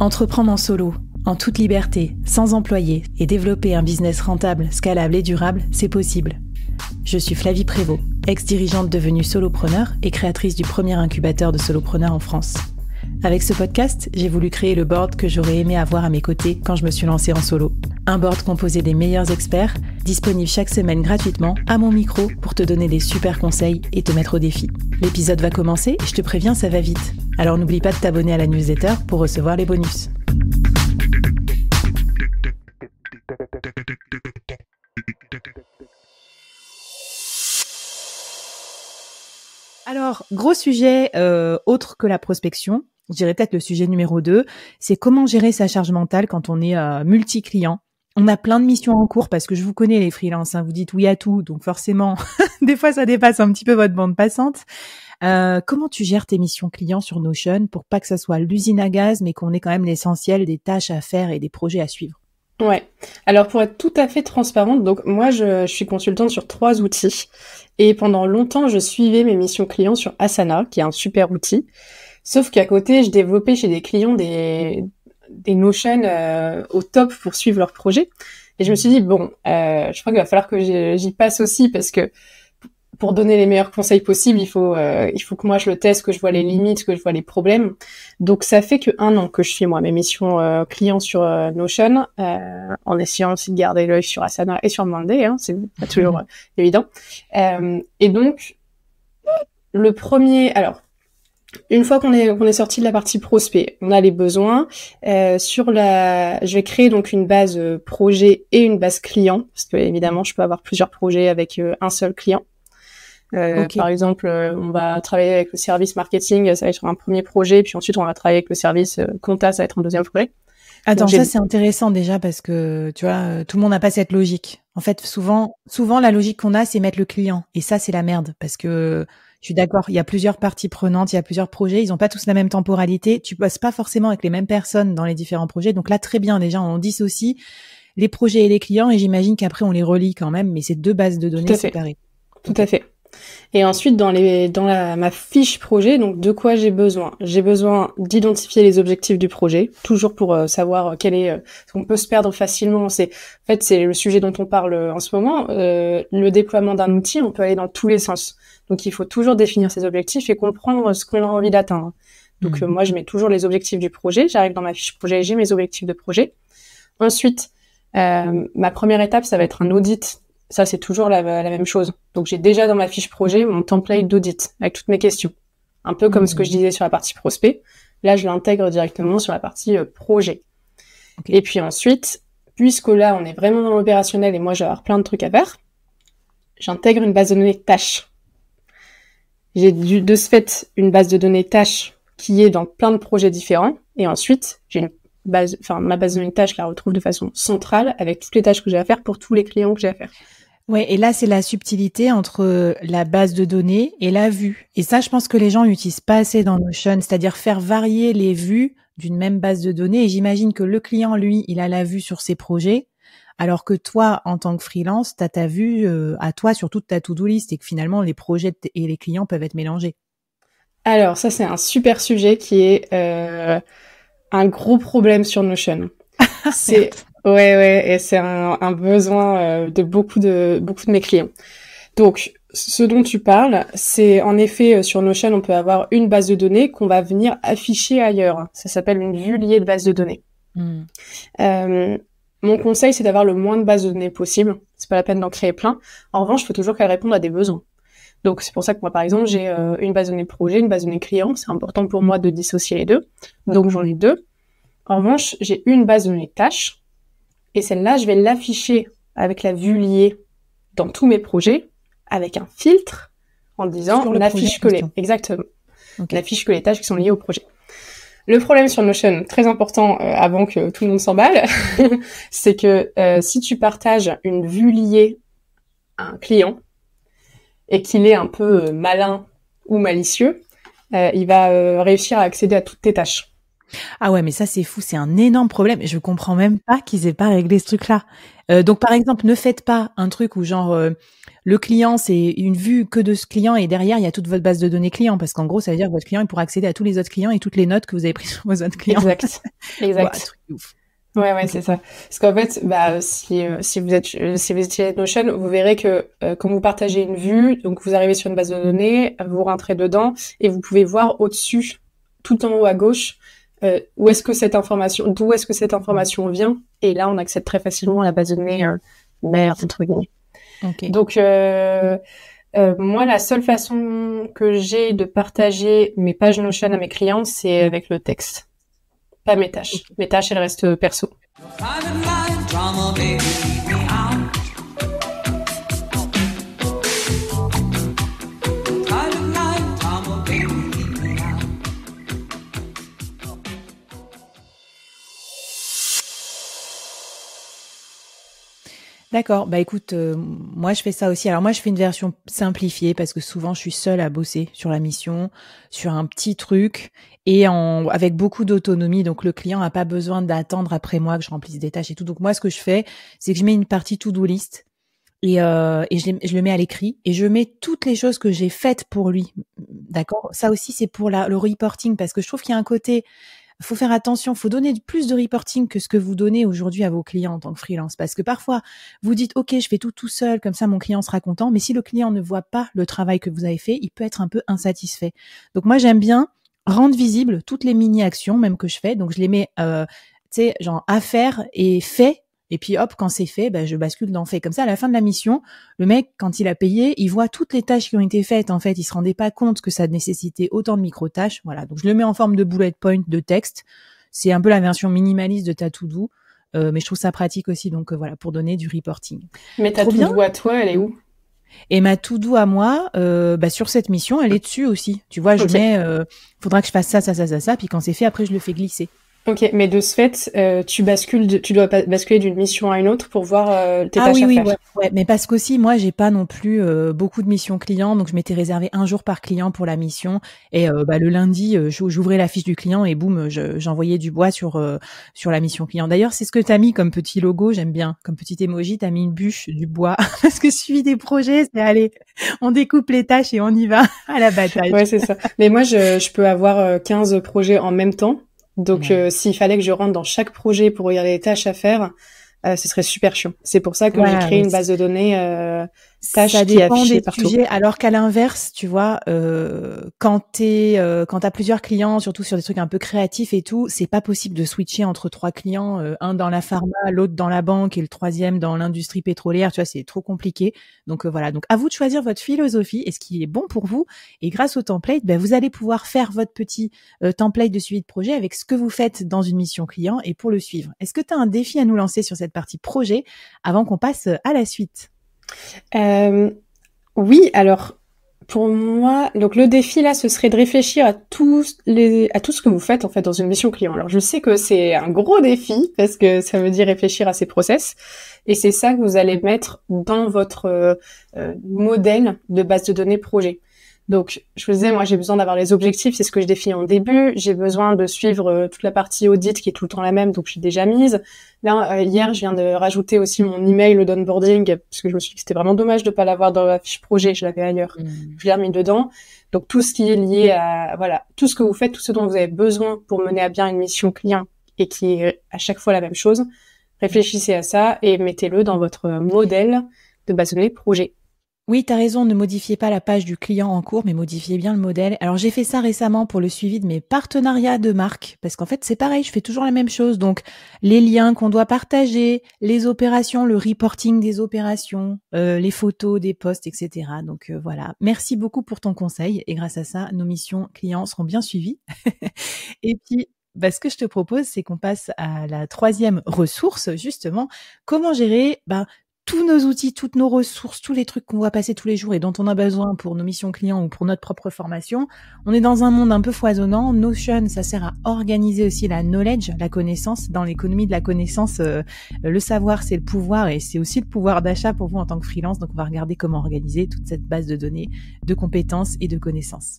Entreprendre en solo, en toute liberté, sans employé et développer un business rentable, scalable et durable, c'est possible. Je suis Flavie Prévost, ex-dirigeante devenue solopreneur et créatrice du premier incubateur de solopreneurs en France. Avec ce podcast, j'ai voulu créer le board que j'aurais aimé avoir à mes côtés quand je me suis lancée en solo. Un board composé des meilleurs experts, disponible chaque semaine gratuitement à mon micro pour te donner des super conseils et te mettre au défi. L'épisode va commencer je te préviens, ça va vite. Alors n'oublie pas de t'abonner à la newsletter pour recevoir les bonus. Alors, gros sujet euh, autre que la prospection, je dirais peut-être le sujet numéro 2, c'est comment gérer sa charge mentale quand on est euh, multi-client. On a plein de missions en cours parce que je vous connais les freelances, hein, vous dites oui à tout, donc forcément, des fois ça dépasse un petit peu votre bande passante. Euh, comment tu gères tes missions clients sur Notion pour pas que ça soit l'usine à gaz, mais qu'on ait quand même l'essentiel des tâches à faire et des projets à suivre? Ouais. Alors pour être tout à fait transparente, donc moi je, je, suis consultante sur trois outils et pendant longtemps je suivais mes missions clients sur Asana, qui est un super outil. Sauf qu'à côté, je développais chez des clients des, des Notion euh, au top pour suivre leurs projets. Et je me suis dit, bon, euh, je crois qu'il va falloir que j'y passe aussi parce que pour donner les meilleurs conseils possibles, il faut, euh, il faut que moi je le teste, que je vois les limites, que je vois les problèmes. Donc ça fait que un an que je fais moi mes missions euh, clients sur euh, Notion, en essayant aussi de garder l'œil sur Asana et sur Monday, hein, c'est pas toujours évident. et donc le premier, alors une fois qu'on est, qu'on est sorti de la partie prospect, on a les besoins. Euh, sur la, je vais créer donc une base euh, projet et une base client, parce que évidemment, je peux avoir plusieurs projets avec euh, un seul client. Euh, Par exemple, on va travailler avec le service marketing, ça va être un premier projet, puis ensuite on va travailler avec le service compta, ça va être un deuxième projet. Attends, ça c'est intéressant déjà parce que tu vois, tout le monde n'a pas cette logique. En fait, souvent, souvent la logique qu'on a, c'est mettre le client, et ça c'est la merde parce que je suis d'accord, il y a plusieurs parties prenantes, il y a plusieurs projets, ils n'ont pas tous la même temporalité, tu bosses pas forcément avec les mêmes personnes dans les différents projets. Donc là, très bien, déjà, on dissocie les projets et les clients et j'imagine qu'après, on les relie quand même, mais c'est deux bases de données séparées. Tout à fait. Et ensuite, dans les, dans la, ma fiche projet, donc de quoi j'ai besoin? J'ai besoin d'identifier les objectifs du projet, toujours pour euh, savoir quel est. Euh, on peut se perdre facilement. C'est, en fait, c'est le sujet dont on parle en ce moment. Euh, le déploiement d'un outil, on peut aller dans tous les sens. Donc il faut toujours définir ses objectifs et comprendre ce qu'on a envie d'atteindre. Donc euh, mhm. moi je mets toujours les objectifs du projet, j'arrive dans ma fiche projet, j'ai mes objectifs de projet. Ensuite, euh, ma première étape ça va être un audit. Ça c'est toujours la, même chose. Donc j'ai déjà dans ma fiche projet mon template d'audit avec toutes mes questions. Un peu comme ce que je mhm. disais sur la partie prospect. Là je l'intègre directement sur la partie euh, projet. Et puis ensuite, puisque là on est vraiment dans l'opérationnel et moi j'ai avoir plein de trucs à faire, j'intègre une base de données tâches j'ai de ce fait une base de données tâches qui est dans plein de projets différents. Et ensuite, j'ai une base, enfin, ma base de données tâches, je la retrouve de façon centrale avec toutes les tâches que j'ai à faire pour tous les clients que j'ai à faire. Ouais, et là, c'est la subtilité entre la base de données et la vue. Et ça, je pense que les gens n'utilisent pas assez dans Notion, c'est-à-dire faire varier les vues d'une même base de données. Et j'imagine que le client, lui, il a la vue sur ses projets, alors que toi, en tant que freelance, tu as ta vue euh, à toi sur toute ta to-do list et que finalement, les projets et les clients peuvent être mélangés. Alors, ça, c'est un super sujet qui est euh, un gros problème sur Notion. c'est ouais, ouais, et c'est un, besoin euh, de beaucoup de beaucoup de mes clients. Donc, ce dont tu parles, c'est en effet sur Notion, on peut avoir une base de données qu'on va venir afficher ailleurs. Ça s'appelle une vue liée de base de données. Hmm. Mon conseil, c'est d'avoir le moins de bases de données possible. C'est pas la peine d'en créer plein. En revanche, il faut toujours qu'elle réponde à des besoins. Donc c'est pour ça que moi, par exemple, j'ai euh, une base de données projet, une base de données client. C'est important pour moi de dissocier les deux. Donc j'en ai deux. En revanche, j'ai une base de données tâches. Et celle-là, je vais l'afficher avec la vue liée dans tous mes projets, avec un filtre, en disant on n'affiche que les... Exactement. On n'affiche que les tâches qui sont liées au projet. Le problème sur Notion, très important euh, avant que tout le monde s'emballe, c'est que euh, si tu partages une vue liée à un client et qu'il est un peu euh, malin ou malicieux, il va réussir à accéder à toutes tes tâches. Ah ouais, mais ça c'est fou, c'est un énorme problème. Je comprends même pas qu'ils aient pas réglé ce truc-là. Euh, donc par exemple, ne faites pas un truc où genre euh, le client c'est une vue que de ce client et derrière il y a toute votre base de données client parce qu'en gros ça veut dire que votre client il pourra accéder à tous les autres clients et toutes les notes que vous avez prises sur vos autres clients. Exact. exact. Ouais, ouais, c'est ça. Parce qu'en fait, bah, si, euh, si vous êtes, si vous utilisez Notion, vous verrez que quand vous partagez une vue, donc vous arrivez sur une base de données, vous rentrez dedans et vous pouvez voir au-dessus, tout en haut à gauche, euh, où est-ce que cette information, d'où est-ce que cette information vient Et là, on accède très facilement à la base de données euh, mère, entre guillemets. Donc, euh, euh, moi, la seule façon que j'ai de partager mes pages Notion à mes clients, c'est avec le texte, pas mes tâches. Mes tâches, elles restent perso. D'accord. Bah écoute, euh, moi je fais ça aussi. Alors moi je fais une version simplifiée parce que souvent je suis seule à bosser sur la mission, sur un petit truc et en avec beaucoup d'autonomie. Donc le client n'a pas besoin d'attendre après moi que je remplisse des tâches et tout. Donc moi ce que je fais, c'est que je mets une partie to-do list et, euh, et je, je, le mets à l'écrit et je mets toutes les choses que j'ai faites pour lui. D'accord? Ça aussi c'est pour la, le reporting parce que je trouve qu'il y a un côté faut faire attention, faut donner plus de reporting que ce que vous donnez aujourd'hui à vos clients en tant que freelance. Parce que parfois, vous dites, OK, je fais tout tout seul, comme ça mon client sera content. Mais si le client ne voit pas le travail que vous avez fait, il peut être un peu insatisfait. Donc moi, j'aime bien rendre visible toutes les mini-actions même que je fais. Donc je les mets, euh, tu sais, genre à faire et fait et puis hop, quand c'est fait, ben, je bascule dans fait. Comme ça, à la fin de la mission, le mec, quand il a payé, il voit toutes les tâches qui ont été faites. En fait, il se rendait pas compte que ça nécessitait autant de micro-tâches. Voilà. Donc je le mets en forme de bullet point de texte. C'est un peu la version minimaliste de ta to-do. Euh, mais je trouve ça pratique aussi, donc euh, voilà, pour donner du reporting. Mais ta to-do à toi, elle est où? Et ma to-do à moi, euh, bah, sur cette mission, elle est dessus aussi. Tu vois, je mets, euh, faudra que je fasse ça, ça, ça, ça, ça, puis quand c'est fait, après, je le fais glisser. Ok, mais de ce fait, euh, tu bascules, tu dois basculer d'une mission à une autre pour voir euh, tes ah, tâches oui, à oui, faire. Ouais, ouais, mais parce qu'aussi, moi, j'ai pas non plus euh, beaucoup de missions clients, donc je m'étais réservé un jour par client pour la mission, et euh, bah, le lundi, euh, j'ouvrais la fiche du client et boum, j'envoyais du bois sur sur la mission client. D'ailleurs, c'est ce que t'as mis comme petit logo, j'aime bien, comme petit emoji, t'as mis une bûche, du bois, parce que suivi des projets, c'est allez, on découpe les tâches et on y va à la bataille. Ouais, c'est ça. Mais moi, je, je peux avoir 15 projets en même temps. Donc, euh, s'il fallait que je rentre dans chaque projet pour regarder les tâches à faire, euh, ce serait super chiant. C'est pour ça que j'ai créé une base de données tâches ça dépend des partout. Sujets, alors qu'à l'inverse, tu vois, euh, quand t'es, euh, quand t'as plusieurs clients, surtout sur des trucs un peu créatifs et tout, c'est pas possible de switcher entre trois clients, euh, un dans la pharma, l'autre dans la banque et le troisième dans l'industrie pétrolière. Tu vois, c'est trop compliqué. Donc euh, voilà. Donc à vous de choisir votre philosophie et ce qui est bon pour vous. Et grâce au template, ben, vous allez pouvoir faire votre petit euh, template de suivi de projet avec ce que vous faites dans une mission client et pour le suivre. Est-ce que tu as un défi à nous lancer sur cette partie projet avant qu'on passe à la suite? Euh, oui, alors pour moi, donc le défi là, ce serait de réfléchir à tout les, à tout ce que vous faites en fait dans une mission client. Alors je sais que c'est un gros défi parce que ça veut dire réfléchir à ces process et c'est ça que vous allez mettre dans votre euh, euh modèle de base de données projet. Donc, je vous disais, moi, j'ai besoin d'avoir les objectifs, c'est ce que je définis en début. J'ai besoin de suivre euh, toute la partie audit qui est tout le temps la même, donc je suis déjà mise. Là, euh, hier, je viens de rajouter aussi mon email d'onboarding, parce que je me suis dit que c'était vraiment dommage de pas l'avoir dans la fiche projet, je l'avais ailleurs. Mmh. Je l'ai remis dedans. Donc, tout ce qui est lié à, voilà, tout ce que vous faites, tout ce dont vous avez besoin pour mener à bien une mission client et qui est à chaque fois la même chose, réfléchissez à ça et mettez-le dans votre modèle de base de données projet. Oui, tu as raison, ne modifiez pas la page du client en cours, mais modifiez bien le modèle. Alors j'ai fait ça récemment pour le suivi de mes partenariats de marque, parce qu'en fait c'est pareil, je fais toujours la même chose. Donc les liens qu'on doit partager, les opérations, le reporting des opérations, euh, les photos des posts, etc. Donc euh, voilà, merci beaucoup pour ton conseil, et grâce à ça, nos missions clients seront bien suivies. et puis bah, ce que je te propose, c'est qu'on passe à la troisième ressource, justement, comment gérer bah, tous nos outils, toutes nos ressources, tous les trucs qu'on voit passer tous les jours et dont on a besoin pour nos missions clients ou pour notre propre formation. On est dans un monde un peu foisonnant. Notion, ça sert à organiser aussi la knowledge, la connaissance. Dans l'économie de la connaissance, euh, le savoir, c'est le pouvoir et c'est aussi le pouvoir d'achat pour vous en tant que freelance. Donc, on va regarder comment organiser toute cette base de données, de compétences et de connaissances.